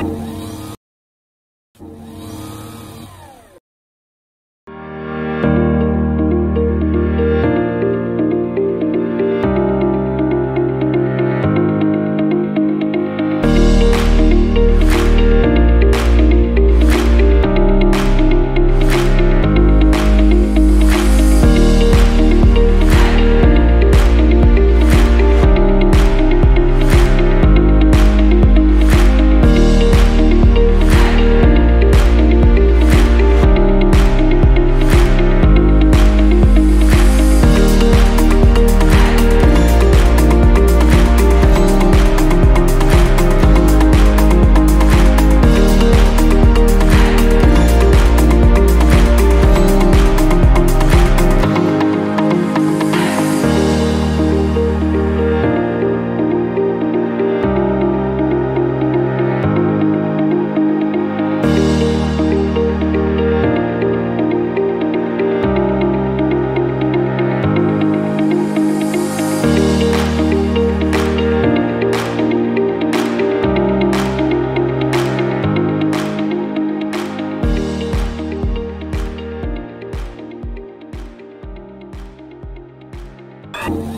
Bye. You